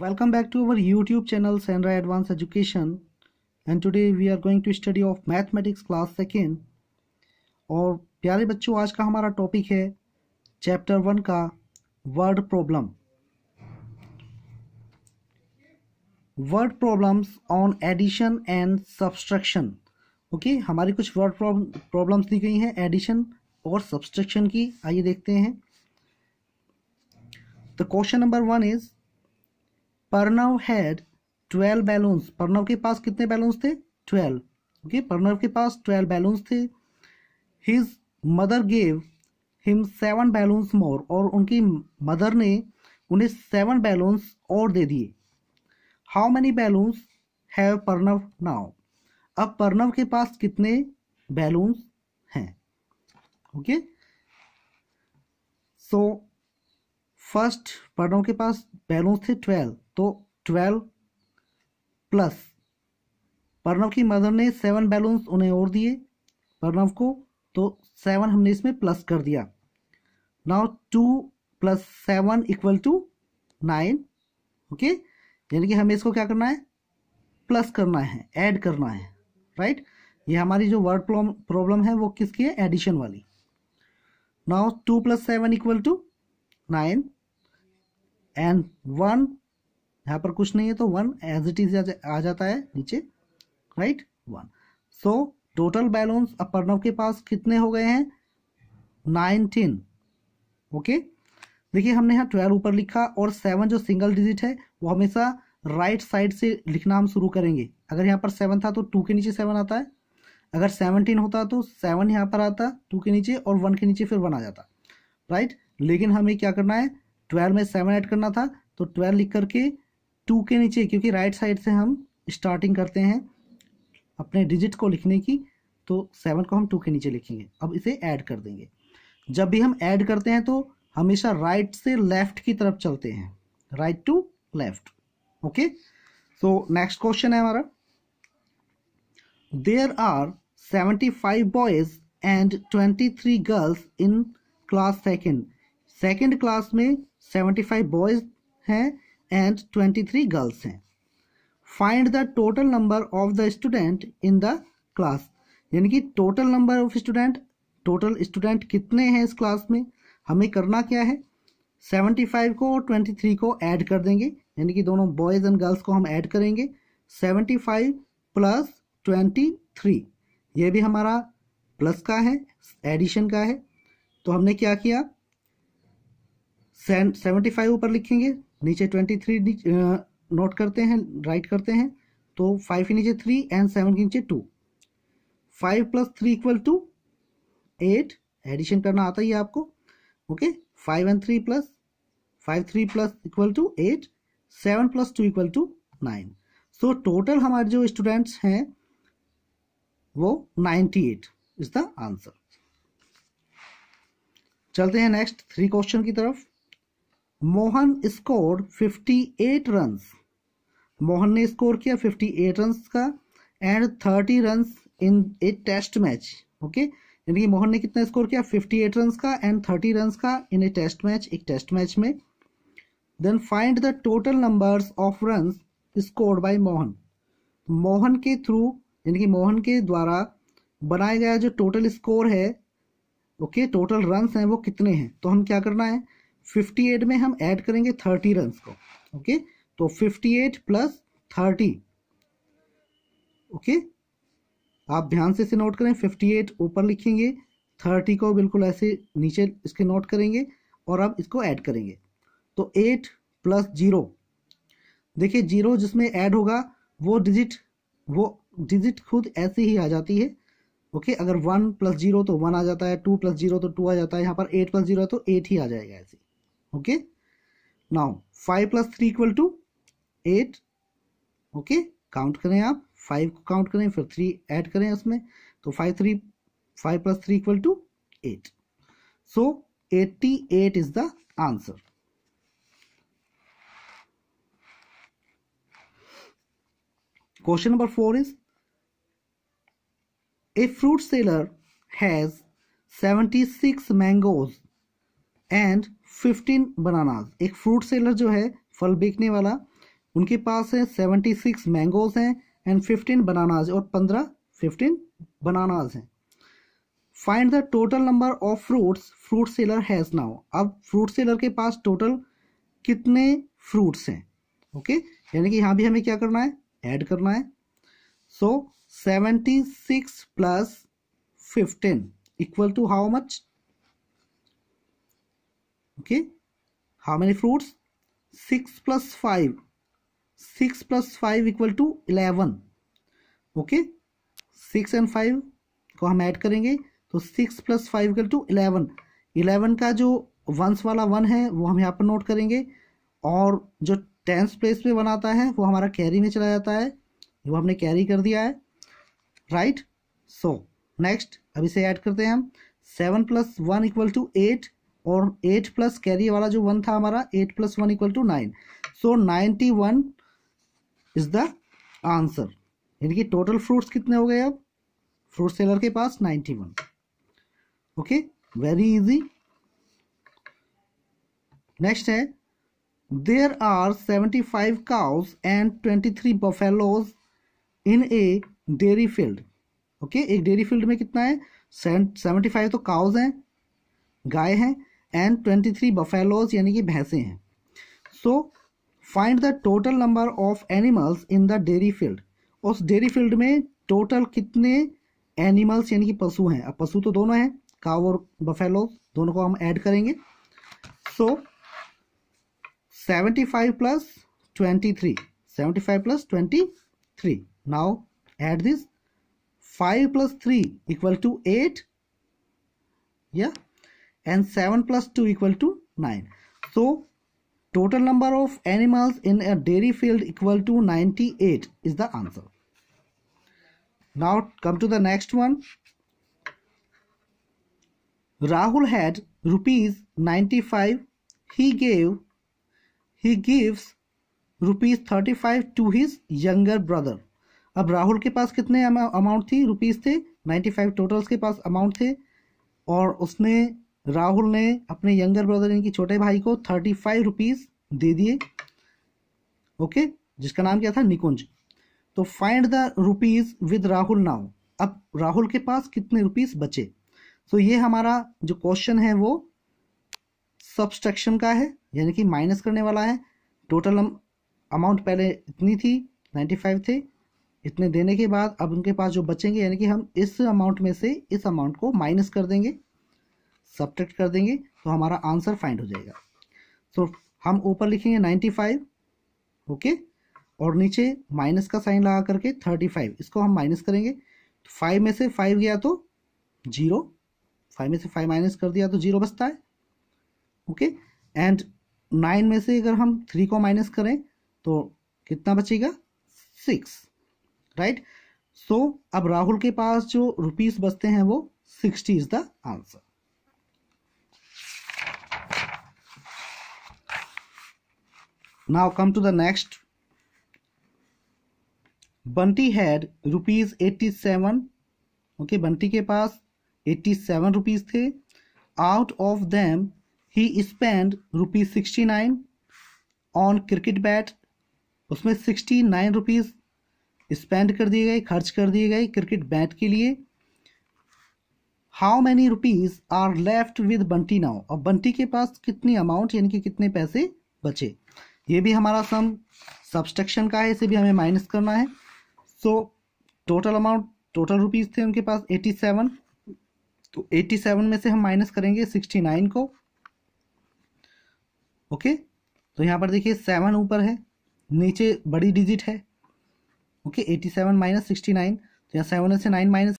Welcome back to our YouTube channel, Sandra Advanced Education. And today we are going to study of mathematics class second. और प्यारे बच्चों, आज का हमारा topic है चैप्टर वन का word problem word problems on addition and subtraction okay हमारी कुछ वर्ड प्रॉब्लम्स दी गई हैं एडिशन और सब्सट्रक्शन की। आइए देखते हैं। The question number one is Pranav had twelve balloons Pranav के पास कितने बैलून्स थे? ट्वेल्व ओके परनव के पास ट्वेल्व बैलून्स थे. His mother gave him seven balloons more और उनकी मदर ने उन्हें सेवन बैलून्स और दे दिए. How many balloons have Pranav now अब परनव के पास कितने बैलून्स हैं? ओके सो फ़र्स्ट परनव के पास बैलून्स थे ट्वेल्व तो ट्वेल्व प्लस पर्णव की मदर ने सेवन बैलून्स उन्हें और दिए पर्णव को तो सेवन हमने इसमें प्लस कर दिया। Now two plus seven equal to nine, okay? यानी कि हमें इसको क्या करना है? प्लस करना है, ऐड करना है, राइट? ये हमारी जो वर्ड प्रॉब्लम है वो किसकी है? एडिशन वाली। Now two plus seven equal to nine and one यहाँ पर कुछ नहीं है तो वन एज इट इज़ आ जाता है नीचे right one so total balloons अब प्रणव के पास कितने हो गए हैं? नाइनटीन ओके देखिए, हमने यहाँ ट्वेल्व ऊपर लिखा और सेवन जो सिंगल डिजिट है, वो हमेशा राइट साइड से लिखना हम शुरू करेंगे। अगर यहाँ पर सेवन था तो टू के नीचे सेवन आता है। अगर सेवनटीन होता तो सेवन यहाँ पर आता टू के नीचे और वन के नीचे फिर वन आ जाता। राइट लेकिन हमें क्या करना है? ट्वेल्व में सेवन ऐड करना था तो ट्वेल्व लिख करके टू के नीचे, क्योंकि राइट साइड से हम स्टार्टिंग करते हैं अपने डिजिट को लिखने की तो सेवन को हम टू के नीचे लिखेंगे। अब इसे ऐड कर देंगे। जब भी हम ऐड करते हैं तो हमेशा राइट से लेफ़्ट की तरफ़ चलते हैं। Right to left okay so next question है हमारा। There are seventy five boys and twenty three girls in class second second class में सेवेंटी फाइव बॉयज़ हैं एंड ट्वेंटी थ्री गर्ल्स हैं। Find the total number of the student in the class यानी कि total number of student total student कितने हैं इस class में? हमें करना क्या है? सेवेंटी फाइव को और ट्वेंटी थ्री को ऐड कर देंगे। यानी कि दोनों बॉयज़ एंड गर्ल्स को हम ऐड करेंगे। Seventy five plus twenty three ये भी हमारा प्लस का है एडिशन का है। तो हमने क्या किया? सेवेंटी फाइव ऊपर लिखेंगे, नीचे ट्वेंटी थ्री नोट करते हैं राइट करते हैं तो फाइव के नीचे थ्री एंड सेवन के नीचे two five plus three equal to eight addition करना आता ही है आपको okay five and three plus five three plus equal to eight seven plus two equal to nine so total हमारे जो स्टूडेंट्स हैं, वो ninety eight is the answer चलते हैं नेक्स्ट थ्री क्वेश्चन की तरफ़. मोहन स्कोर्ड 58 रन्स मोहन ने स्कोर किया 58 रन्स का and 30 runs in a test match okay यानी कि मोहन ने कितना स्कोर किया? 58 रन्स का एंड 30 रन्स का इन ए टेस्ट मैच एक टेस्ट मैच में. Then find the total numbers of runs scored by Mohan. Mohan के थ्रू यानी कि मोहन के द्वारा बनाया गया जो टोटल स्कोर है ओके टोटल रन्स हैं वो कितने हैं? तो हम क्या करना है? 58 में हम ऐड करेंगे 30 रन को, ओके? तो 58 प्लस 30 ओके? आप ध्यान से इसे नोट करें 58 ऊपर लिखेंगे 30 को बिल्कुल ऐसे नीचे इसके नोट करेंगे और अब इसको ऐड करेंगे। तो 8 प्लस ज़ीरो देखिए ज़ीरो जिसमें ऐड होगा, वो डिजिट वो डिजिट खुद ऐसे ही आ जाती है, ओके? अगर वन प्लस ज़ीरो तो वन आ जाता है टू प्लस ज़ीरो तो टू आ जाता है, यहाँ पर एट प्लस ज़ीरो तो एट ही आ जाएगा ऐसे। Okay now 5 plus 3 equal to 8 okay count करें आप 5 को काउंट करें फिर 3 ऐड करें उसमें तो 5 3 5 plus 3 equal to 8 so 88 is the answer question number 4 is a fruit seller has 76 mangoes and fifteen bananas एक फ्रूट सेलर जो है, फल बेचने वाला, उनके पास है सेवेंटी सिक्स मैंगोज हैं एंड फिफ्टीन बनानाज और पंद्रह फिफ्टीन बनानाज हैं। Find the total number of fruits fruit seller has now अब फ्रूट सेलर के पास टोटल कितने फ्रूट्स हैं? Okay okay? यानी कि यहाँ भी हमें क्या करना है? ऐड करना है। So seventy six plus fifteen equal to how much okay? How many fruits? 6 plus 5 6 plus 5 equal to 11 okay 6 and 5 को हम ऐड करेंगे तो 6 प्लस फाइव इक्वल टू 11 11 का जो वंस वाला वन है, वो हम यहाँ पर नोट करेंगे। और जो टेंस प्लेस पे बनाता है, वो हमारा कैरी में चला जाता है। वो हमने कैरी कर दिया है। राइट सो नेक्स्ट अब इसे ऐड करते हैं हम। Seven plus one equal to eight और एट प्लस कैरी वाला जो वन था हमारा eight plus one equal to nine so ninety one is the answer यानी कि टोटल फ्रूट्स कितने हो गए अब? फ्रूट सेलर के पास ninety one okay very easy next है there are seventy five cows and twenty three buffaloes in a dairy field okay एक dairy field में कितना है? सेवेंटी फाइव तो काउज हैं, गाय हैं एंड ट्वेंटी थ्री बफेलोज यानी कि भैंसे हैं। So find the total number of animals in the dairy field उस डेयरी फ़ील्ड में टोटल कितने एनिमल्स यानी कि पशु हैं? अब पशु तो दोनों हैं काव और बफेलोज दोनों को हम ऐड करेंगे। So seventy five plus twenty three seventy five plus twenty three now add this five plus three equal to eight या and 7 plus 2 equal to 9. So total number of animals in a dairy field equal to 98 is the answer. Now come to the next one. Rahul had rupees 95. He gave he gives rupees 35 to his younger brother. अब राहुल के पास कितने amount थी rupees थे 95 totals के पास amount थे और उसने राहुल ने अपने यंगर ब्रदर यानी कि छोटे भाई को थर्टी फाइव रुपीज़ दे दिए। ओके जिसका नाम क्या था? निकुंज। तो find the rupees with Rahul now अब राहुल के पास कितने रुपीज़ बचे? तो ये हमारा जो क्वेश्चन है वो सब्सट्रक्शन का है, यानी कि माइनस करने वाला है। टोटल अमाउंट पहले इतनी थी नाइन्टी फाइव थे। इतने देने के बाद अब उनके पास जो बचेंगे, यानी कि हम इस अमाउंट में से इस अमाउंट को माइनस कर देंगे। सब्ट्रैक्ट कर देंगे तो हमारा आंसर फाइंड हो जाएगा। तो हम ऊपर लिखेंगे नाइन्टी फाइव ओके और नीचे माइनस का साइन लगा करके थर्टी फाइव इसको हम माइनस करेंगे। तो फाइव में से फाइव गया तो ज़ीरो फाइव में से फाइव माइनस कर दिया तो ज़ीरो बचता है ओके एंड नाइन में से अगर हम थ्री को माइनस करें तो कितना बचेगा? सिक्स राइट सो अब राहुल के पास जो रुपीस बचते हैं वो sixty is the answer now come to the next. Bunty had rupees eighty seven okay Bunty के पास एट्टी सेवन रुपीज़ थे. Out of them he spend rupees sixty nine on cricket bat उसमें sixty nine rupees spend कर दिए गए, खर्च कर दिए गए क्रिकेट बैट के लिए. How many rupees are left with Bunty now अब बंटी के पास कितनी अमाउंट यानी कि कितने पैसे बचे? ये भी हमारा सम सब्सट्रक्शन का है, इसे भी हमें माइनस करना है। So total amount total rupees थे उनके पास एटी सेवन तो एटी सेवन में से हम माइनस करेंगे सिक्सटी नाइन को। ओके तो यहाँ पर देखिए सेवन ऊपर है, नीचे बड़ी डिजिट है। Okay eighty seven minus sixty nine तो यहाँ सेवन से नाइन माइनस